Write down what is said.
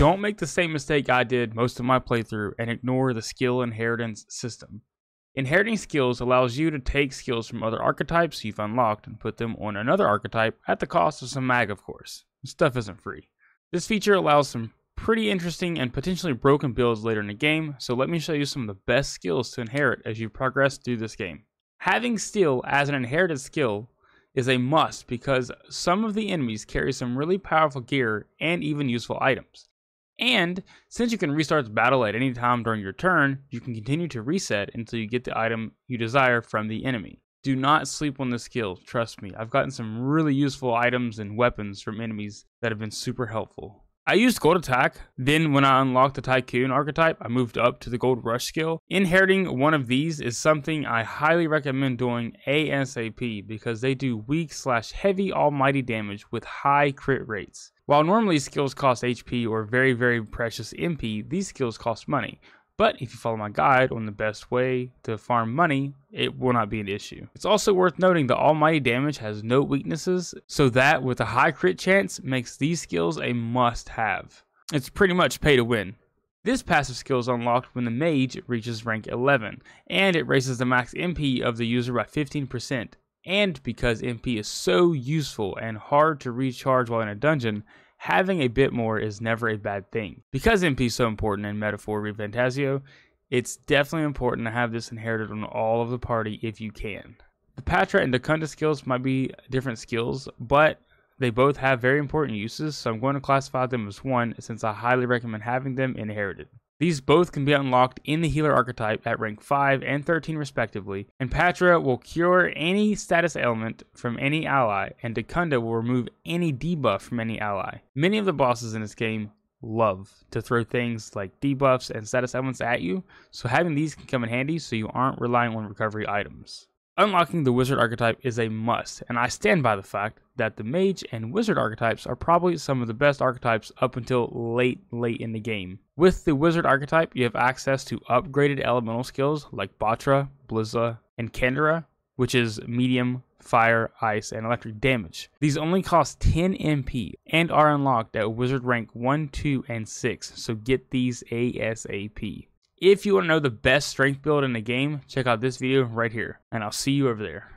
Don't make the same mistake I did most of my playthrough and ignore the skill inheritance system. Inheriting skills allows you to take skills from other archetypes you've unlocked and put them on another archetype at the cost of some mag, of course. Stuff isn't free. This feature allows some pretty interesting and potentially broken builds later in the game, so let me show you some of the best skills to inherit as you progress through this game. Having Steal as an inherited skill is a must because some of the enemies carry some really powerful gear and even useful items. And since you can restart the battle at any time during your turn, you can continue to reset until you get the item you desire from the enemy. Do not sleep on this skill, trust me. I've gotten some really useful items and weapons from enemies that have been super helpful. I used Gold Attack, then when I unlocked the Tycoon archetype, I moved up to the Gold Rush skill. Inheriting one of these is something I highly recommend doing ASAP because they do weak slash heavy almighty damage with high crit rates. While normally skills cost HP or very very precious MP, these skills cost money. But if you follow my guide on the best way to farm money, it will not be an issue. It's also worth noting that Almighty Damage has no weaknesses, so that with a high crit chance makes these skills a must have. It's pretty much pay to win. This passive skill is unlocked when the mage reaches rank 11, and it raises the max MP of the user by 15%. And because MP is so useful and hard to recharge while in a dungeon, having a bit more is never a bad thing. Because MP is so important in Metaphor ReFantazio, it's definitely important to have this inherited on all of the party if you can. The Patra and Dekunda skills might be different skills, but they both have very important uses, so I'm going to classify them as one since I highly recommend having them inherited. These both can be unlocked in the healer archetype at rank 5 and 13 respectively, and Patra will cure any status ailment from any ally, and Dekunda will remove any debuff from any ally. Many of the bosses in this game love to throw things like debuffs and status ailments at you, so having these can come in handy so you aren't relying on recovery items. Unlocking the wizard archetype is a must, and I stand by the fact that the mage and wizard archetypes are probably some of the best archetypes up until late, late in the game. With the wizard archetype, you have access to upgraded elemental skills like Botra, Blizza, and Kandera, which is medium, fire, ice, and electric damage. These only cost 10 MP and are unlocked at wizard rank 1, 2, and 6, so get these ASAP. If you want to know the best strength build in the game, check out this video right here, and I'll see you over there.